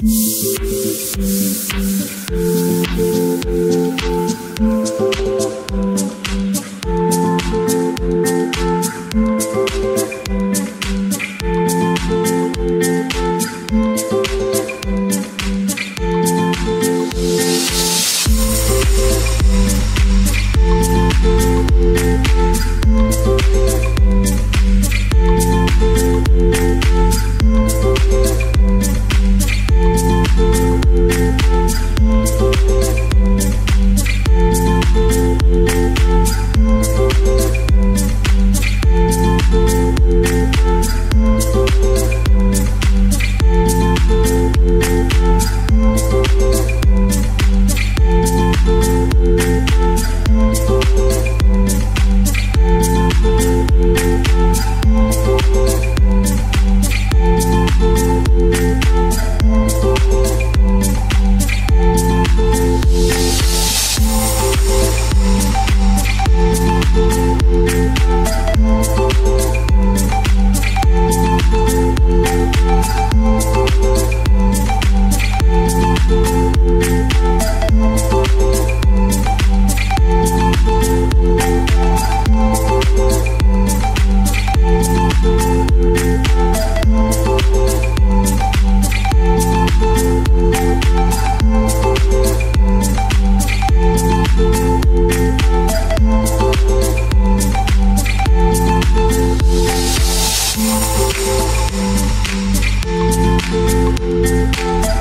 Thank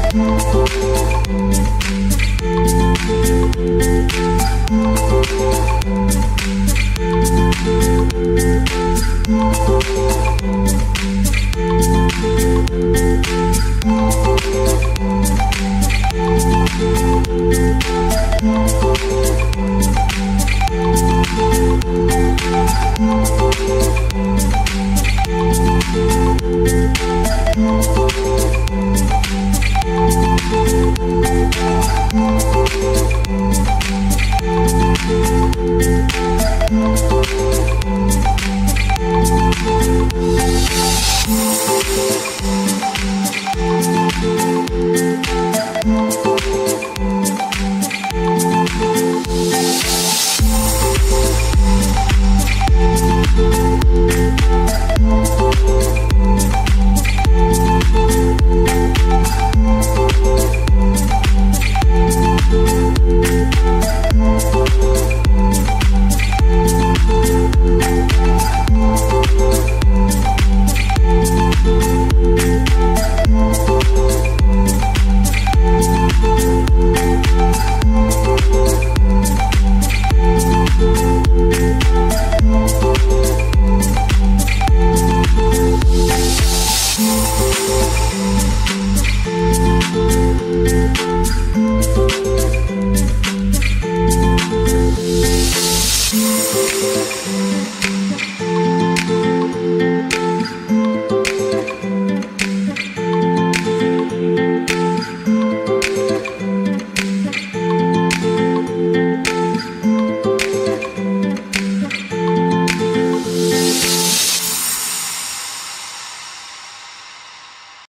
Thank you. Bye. you.